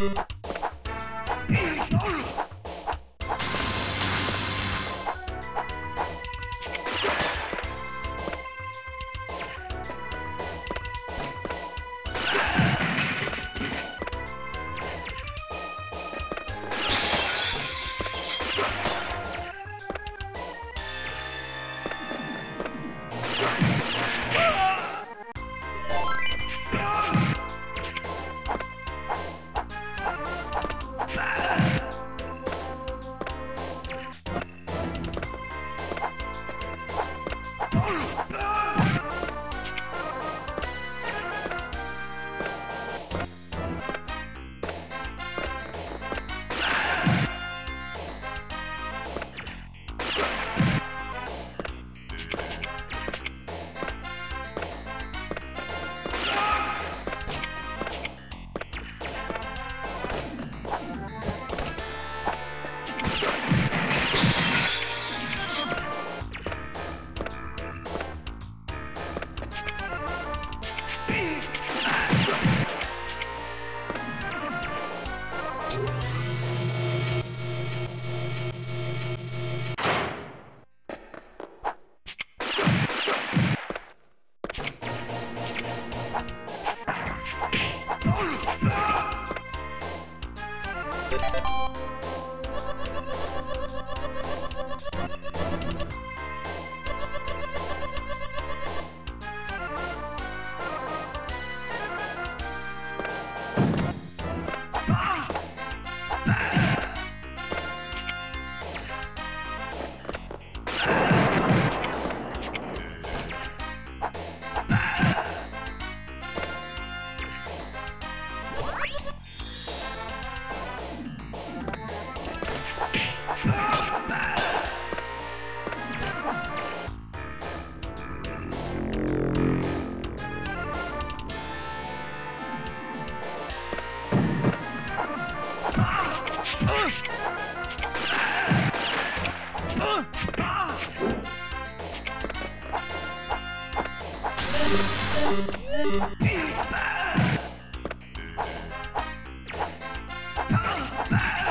you Ha ha ha ha! Ah!